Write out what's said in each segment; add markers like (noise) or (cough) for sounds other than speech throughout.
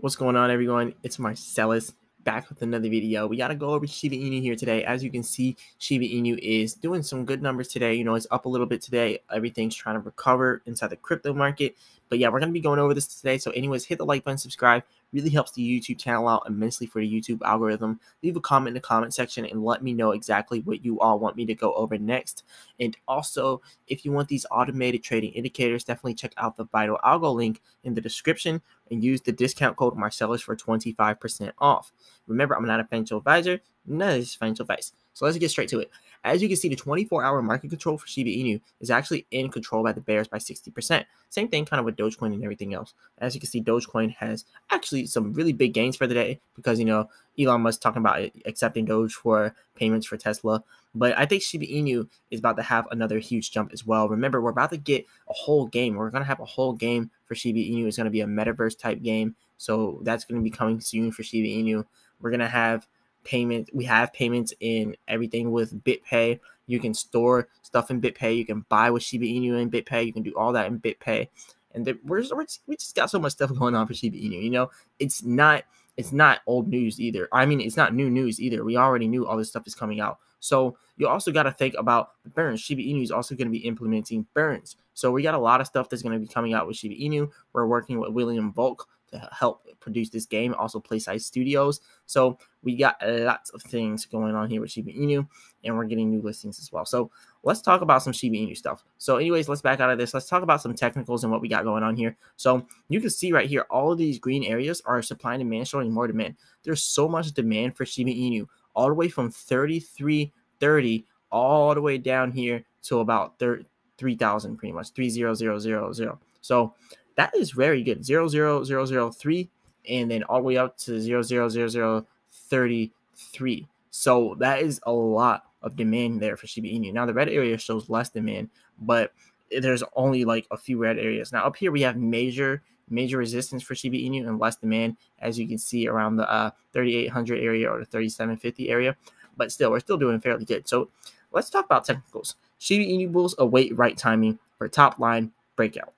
What's going on, everyone? It's Marsellis back with another video. We got to go over Shiba Inu here today. As you can see, Shiba Inu is doing some good numbers today. You know, it's up a little bit today. Everything's trying to recover inside the crypto market. But yeah, we're going to be going over this today. So, anyways, hit the like button, subscribe. Really helps the YouTube channel out immensely for the YouTube algorithm. Leave a comment in the comment section and let me know exactly what you all want me to go over next. And also, if you want these automated trading indicators, definitely check out the Vital Algo link in the description and use the discount code Marsellis for 25% off. Remember, I'm not a financial advisor, none of this is financial advice. So let's get straight to it. As you can see, the 24 hour market control for Shiba Inu is actually in control by the bears by 60%. Same thing kind of with Dogecoin and everything else. As you can see, Dogecoin has actually some really big gains for the day because, you know, Elon Musk talking about accepting Doge for payments for Tesla. But I think Shiba Inu is about to have another huge jump as well. Remember, we're about to get a whole game. We're going to have a whole game for Shiba Inu. It's going to be a metaverse type game. So that's going to be coming soon for Shiba Inu. We're going to have payment. We have payments in everything with BitPay. You can store stuff in BitPay. You can buy with Shiba Inu in BitPay. You can do all that in BitPay. And we're, we're just, we just got so much stuff (laughs) going on for Shiba Inu. You know, it's not it's not old news either. I mean, it's not new news either. We already knew all this stuff is coming out. So you also got to think about the burns. Shiba Inu is also going to be implementing burns. So we got a lot of stuff that's going to be coming out with Shiba Inu. We're working with William Volk to help produce this game, also PlaySide Studios. So we got lots of things going on here with Shiba Inu, and we're getting new listings as well. So let's talk about some Shiba Inu stuff. So, anyways, let's back out of this. Let's talk about some technicals and what we got going on here. So you can see right here, all of these green areas are supply and demand showing more demand. There's so much demand for Shiba Inu, all the way from 3330 all the way down here to about 3,000 pretty much, 30000. So that is very good. 00003 and then all the way up to 00033. So that is a lot of demand there for Shiba Inu. Now the red area shows less demand, but there's only like a few red areas. Now up here we have major major resistance for Shiba Inu and less demand, as you can see around the uh, 3800 area or the 3750 area. But still, we're still doing fairly good. So let's talk about technicals. Shiba Inu bulls await right timing for top line breakout.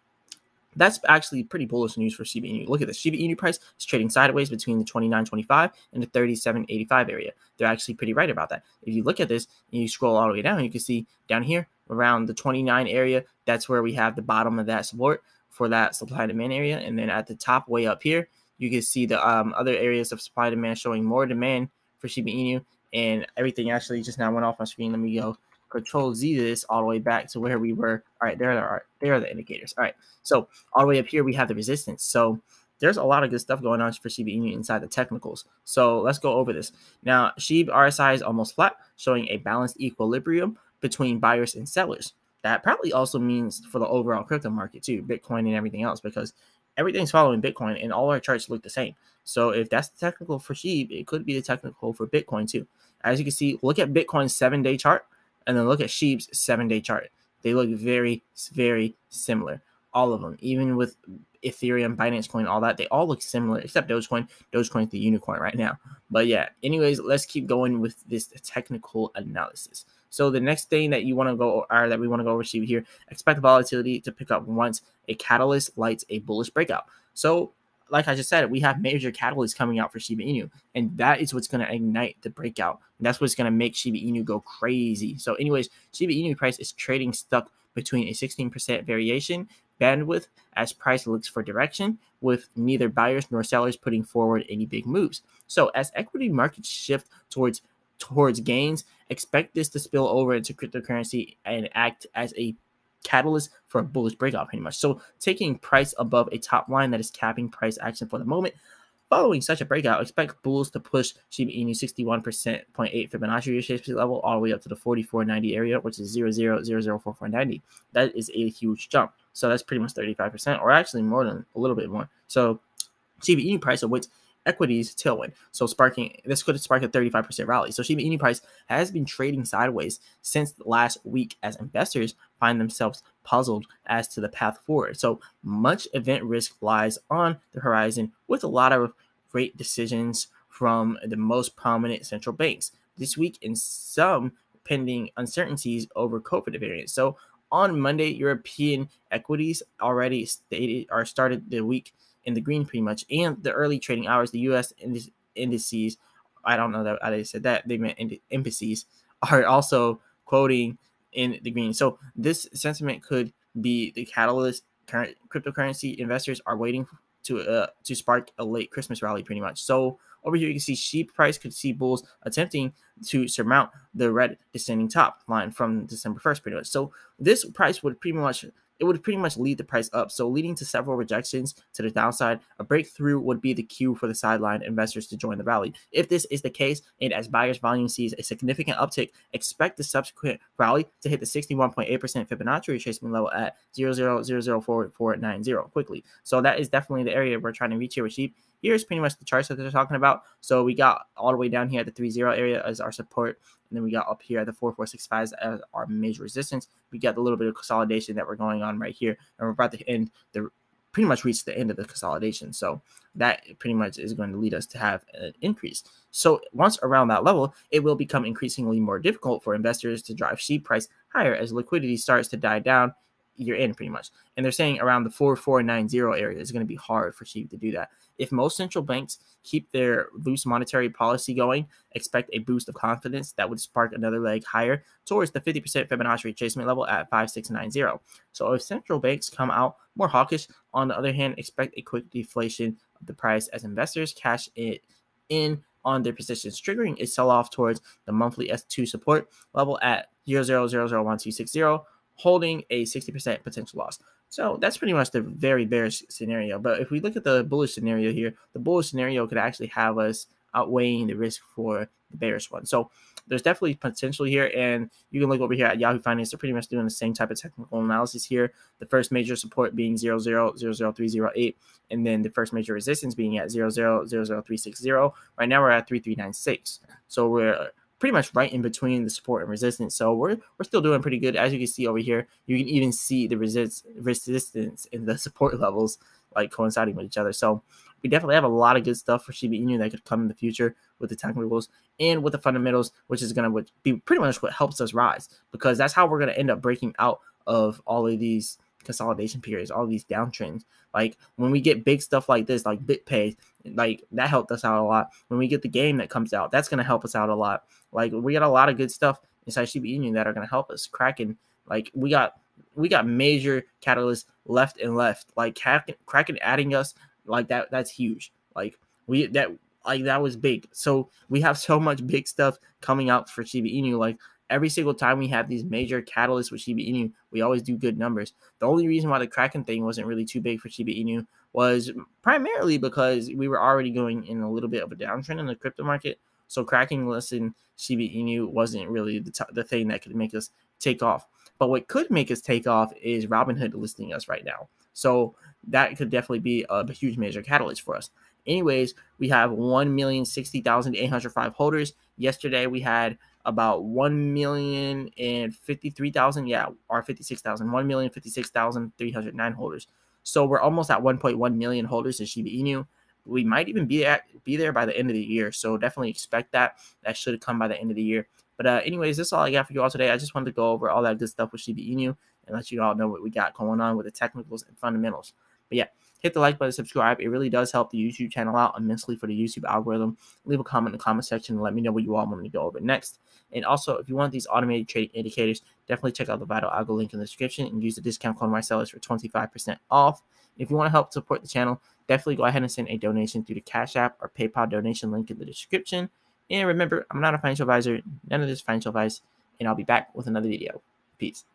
That's actually pretty bullish news for Inu. Look at this. Inu price is trading sideways between the 29.25 and the 37.85 area. They're actually pretty right about that. If you look at this and you scroll all the way down, you can see down here around the 29 area, that's where we have the bottom of that support for that supply demand area. And then at the top, way up here, you can see the um, other areas of supply demand showing more demand for Inu. And everything actually just now went off my screen. Let me go control Z this all the way back to where we were. All right, there are there are the indicators. All right, so all the way up here we have the resistance. So there's a lot of good stuff going on for Shiba inside the technicals. So let's go over this. Now, SHIB RSI is almost flat, showing a balanced equilibrium between buyers and sellers. That probably also means for the overall crypto market too, Bitcoin and everything else, because everything's following Bitcoin and all our charts look the same. So if that's the technical for SHIB, it could be the technical for Bitcoin too. As you can see, look at Bitcoin's seven day chart and then look at sheep's seven day chart. They look very, very similar. All of them, even with Ethereum, Binance Coin, all that, they all look similar except Dogecoin. Dogecoin's the unicorn right now. But yeah, anyways, let's keep going with this technical analysis. So the next thing that you want to go or that we want to go over to here, expect volatility to pick up once a catalyst lights a bullish breakout. So like I just said, we have major catalysts coming out for Shiba Inu, and that is what's going to ignite the breakout. And that's what's going to make Shiba Inu go crazy. So, anyways, Shiba Inu price is trading stuck between a 16% variation bandwidth as price looks for direction, with neither buyers nor sellers putting forward any big moves. So, as equity markets shift towards towards gains, expect this to spill over into cryptocurrency and act as a catalyst for a bullish breakout, pretty much. So taking price above a top line that is capping price action for the moment. Following such a breakout, expect bulls to push Shiba Inu 61% 0.8 Fibonacci retracement level all the way up to the 4490 area, which is 00004490. That is a huge jump. So that's pretty much 35%, or actually more than a little bit more. So Shiba Inu price awaits equities tailwind. So sparking this could spark a 35% rally. So Shiba Inu price has been trading sideways since last week as investors find themselves puzzled as to the path forward. So much event risk lies on the horizon with a lot of rate decisions from the most prominent central banks this week and some pending uncertainties over COVID variants. So on Monday, European equities already stated or started the week in the green pretty much. And the early trading hours, the U.S. indices, I don't know that I said that they meant indices, (laughs) are also quoting in the green. So this sentiment could be the catalyst. Current cryptocurrency investors are waiting to uh, to spark a late Christmas rally, pretty much. So over here, you can see sheep price could see bulls attempting to surmount the red descending top line from December 1st, pretty much. So this price would pretty much it would pretty much lead the price up. So leading to several rejections to the downside, a breakthrough would be the cue for the sideline investors to join the rally. If this is the case, and as buyers volume sees a significant uptick, expect the subsequent rally to hit the 61.8% Fibonacci retracement level at 0.004490 quickly. So that is definitely the area we're trying to reach here with sheep here's pretty much the charts that they're talking about. So we got all the way down here at the 3-0 area as our support. And then we got up here at the 4465 as our major resistance. We got a little bit of consolidation that we're going on right here. And we're about to end the pretty much reach the end of the consolidation. So that pretty much is going to lead us to have an increase. So once around that level, it will become increasingly more difficult for investors to drive sheep price higher as liquidity starts to die down you're in pretty much. And they're saying around the 4490 area is going to be hard for sheep to do that. If most central banks keep their loose monetary policy going, expect a boost of confidence that would spark another leg higher towards the 50% Fibonacci retracement level at 5690. So if central banks come out more hawkish, on the other hand, expect a quick deflation of the price as investors cash it in on their positions, triggering a sell off towards the monthly S2 support level at 0.001260 holding a 60% potential loss. So that's pretty much the very bearish scenario. But if we look at the bullish scenario here, the bullish scenario could actually have us outweighing the risk for the bearish one. So there's definitely potential here. And you can look over here at Yahoo Finance. They're pretty much doing the same type of technical analysis here. The first major support being 0000308, and then the first major resistance being at 0000360. Right now we're at 3396. So we're pretty much right in between the support and resistance. So we're we're still doing pretty good. As you can see over here, you can even see the resist, resistance and the (laughs) support levels like coinciding with each other. So we definitely have a lot of good stuff for Shiba Inu that could come in the future with the technicals and with the fundamentals, which is going to be pretty much what helps us rise because that's how we're going to end up breaking out of all of these consolidation periods, all these downtrends. Like when we get big stuff like this, like BitPay, like that helped us out a lot. When we get the game that comes out, that's gonna help us out a lot. Like we got a lot of good stuff inside Shiba Inu that are gonna help us. Kraken, like we got we got major catalysts left and left. Like Kraken adding us, like that that's huge. Like we that like that was big. So we have so much big stuff coming out for Shiba Inu. Like every single time we have these major catalysts with Shiba Inu, we always do good numbers. The only reason why the Kraken thing wasn't really too big for Shiba Inu was primarily because we were already going in a little bit of a downtrend in the crypto market. So Kraken listen Shiba Inu wasn't really the, t- the thing that could make us take off. But what could make us take off is Robinhood listing us right now. So that could definitely be a huge major catalyst for us. Anyways, we have 1,060,805 holders. Yesterday we had about 1 million and 53,000, yeah, or 56,000, 1 million 56,309 holders. So we're almost at 1.1 million holders in Shiba Inu. We might even be at be there by the end of the year. So definitely expect that. That should come by the end of the year. But uh, anyways, that's all I got for you all today. I just wanted to go over all that good stuff with Shiba Inu and let you all know what we got going on with the technicals and fundamentals. But yeah, hit the like button, subscribe. It really does help the YouTube channel out immensely for the YouTube algorithm. Leave a comment in the comment section and let me know what you all want me to go over next. And also, if you want these automated trading indicators, definitely check out the Vital Algo link in the description and use the discount code Marsellis for 25% off. If you want to help support the channel, definitely go ahead and send a donation through the Cash App or PayPal donation link in the description. And remember, I'm not a financial advisor, none of this financial advice, and I'll be back with another video. Peace.